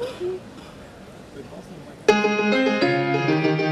嗯。